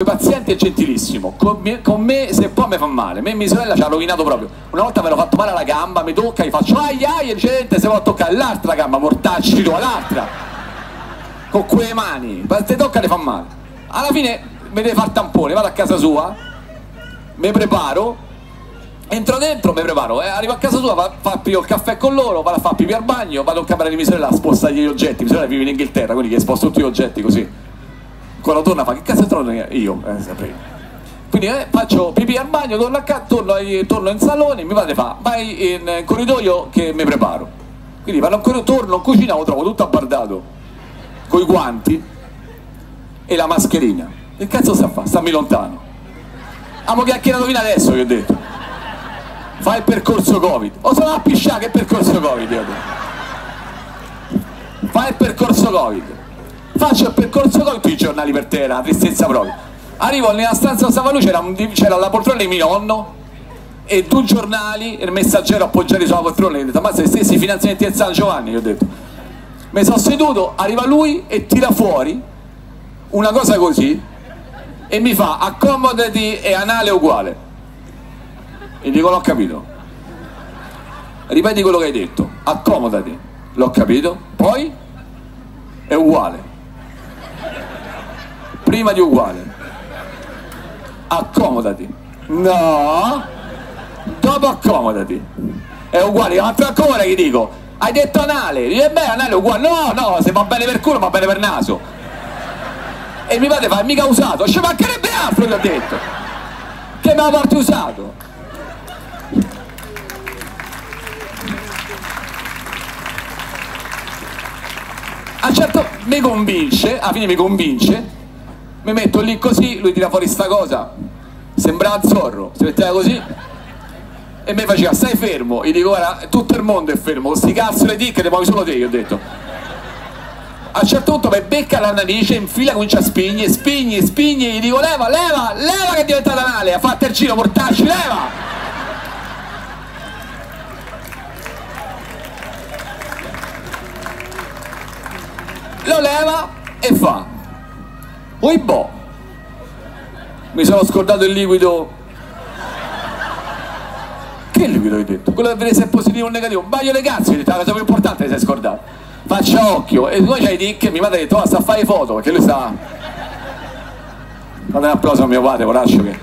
Il paziente è gentilissimo, con me, con me se poi mi fa male, me e mia sorella ci ha rovinato proprio. Una volta mi ero fatto male alla gamba, mi tocca, gli faccio ai ai, e dice se a toccare l'altra gamba, mortacci tu, l'altra. Con quelle mani, se tocca le fa male. Alla fine mi deve fare tampone, vado a casa sua, mi preparo, entro dentro, mi preparo, eh, arrivo a casa sua, fa, fa il caffè con loro, vado a fare pipì al bagno, vado in camera di mia sorella a spostare gli oggetti, mia sorella vive in Inghilterra, quindi che sposto tutti gli oggetti così quando torna fa che cazzo torno io eh, quindi eh, faccio pipì al bagno torno a casa torno, torno, in salone mi padre fa vai in, in corridoio che mi preparo. Quindi vado ancora torno in cucina lo trovo tutto abbardato coi guanti e la mascherina. Che cazzo sta a fare? stammi lontano. Amo chiacchierato fino adesso vi ho detto. Fai il percorso covid. O sono a pisciare che percorso covid? fai il percorso covid. Faccio il percorso con i giornali per terra, tristezza proprio. Arrivo nella stanza dove stava lui, c'era la poltrona di mio nonno e due giornali il messaggero appoggiati sulla poltrona e ho detto ma se stessi finanziamenti di San Giovanni, gli ho detto. Mi sono seduto, arriva lui e tira fuori una cosa così e mi fa accomodati e anale uguale. E dico l'ho capito. Ripeti quello che hai detto, accomodati, l'ho capito, poi è uguale prima di uguale. Accomodati. No. Dopo accomodati. È uguale. Ma più accomoda gli dico. Hai detto anale. Dice beh anale è uguale. No no se va bene per culo va bene per naso. E mi padre fa mica usato. Ci mancherebbe altro gli ho detto. Che mi ha porti usato. A certo mi convince alla fine mi convince mi metto lì così, lui tira fuori sta cosa, sembrava Zorro, si metteva così e mi faceva stai fermo, gli dico guarda tutto il mondo è fermo, questi cazzo le ticche te muovi solo te, gli ho detto. A un certo punto mi becca la narice, infila, comincia a spingere, spingere, spingere, gli dico leva, leva, leva che è diventata male, ha fatto il giro, portacci, leva! Lo leva Oibò! Mi sono scordato il liquido. Che liquido hai detto? Quello per vedere se è positivo o negativo. Un bagno di cazzo, hai detto, la cosa più importante ti sei scordato. Faccia occhio. E poi c'hai di che mi ha detto, oh, sta a fare foto, perché lui sta... Fate un applauso a mio padre, poraccio che...